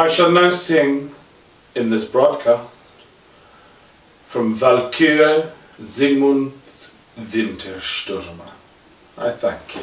I shall now sing in this broadcast from Valkyrie Zygmunt Winterstürmer. I thank you.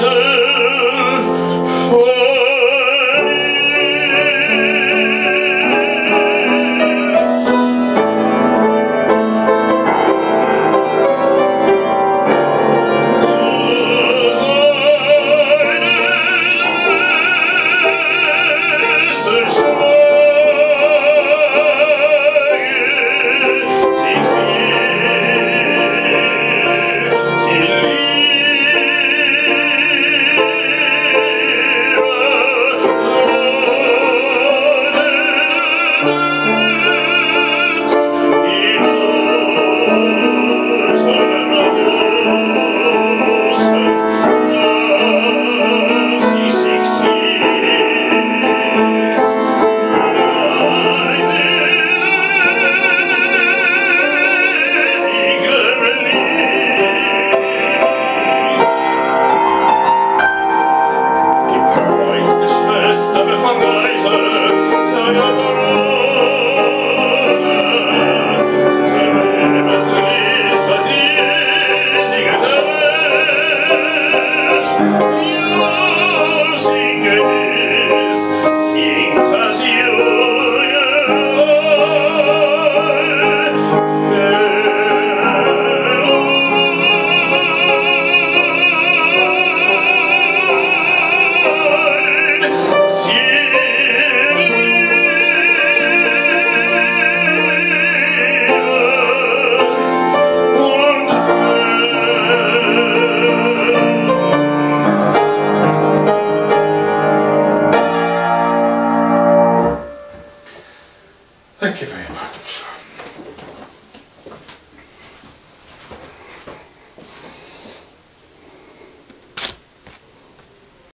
Esel